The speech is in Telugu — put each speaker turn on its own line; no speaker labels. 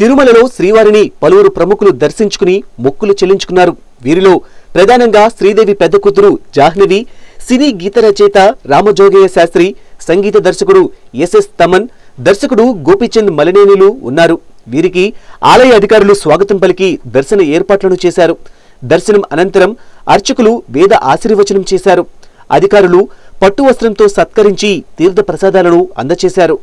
తిరుమలలో శ్రీవారిని పలువురు ప్రముఖులు దర్శించుకుని మొక్కులు చెల్లించుకున్నారు. వీరిలో ప్రధానంగా శ్రీదేవి పెద్ద కూతురు జాహ్నవి సినీ గీత రచయిత రామజోగయ్య శాస్త్రి సంగీత దర్శకుడు ఎస్ఎస్ తమన్ దర్శకుడు గోపీచంద్ మలినేనిలు ఉన్నారు. వీరికి ఆలయ అధికారులు స్వాగతం పలికి దర్శన ఏర్పాట్లను చేశారు. దర్శనం అనంతరం అర్చకులు వేద ఆశీర్వచనం చేశారు. అధికారులు పట్టు వస్త్రంతో సత్కరించి తీర్థ ప్రసాదాలను అందజేశారు